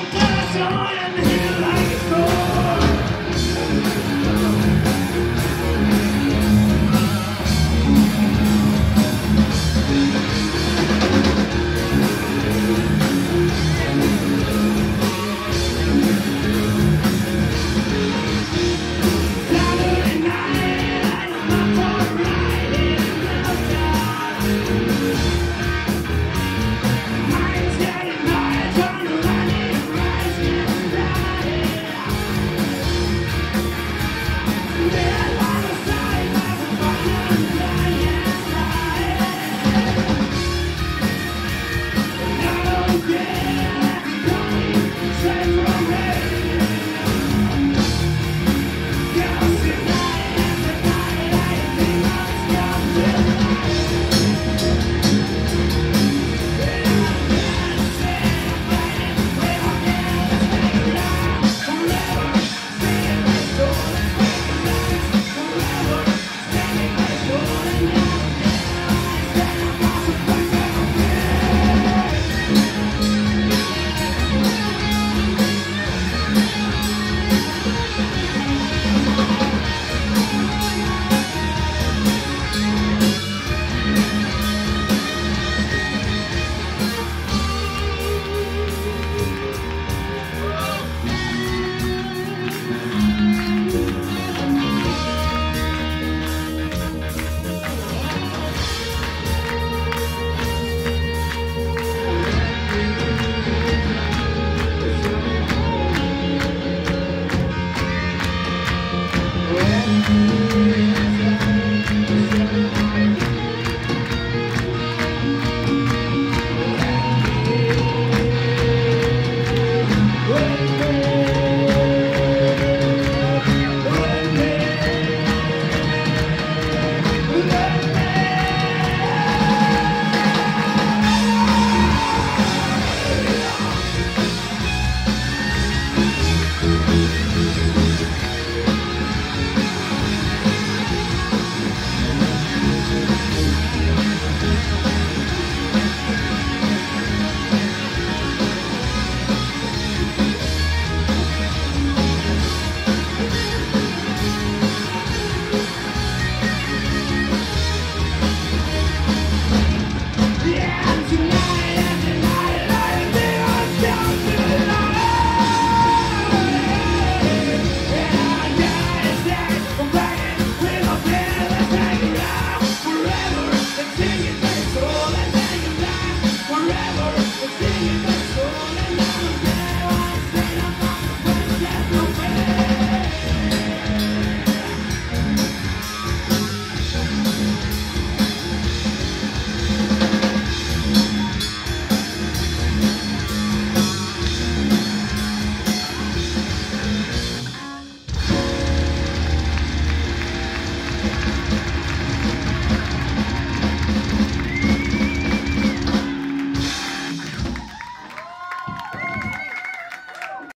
fucking on.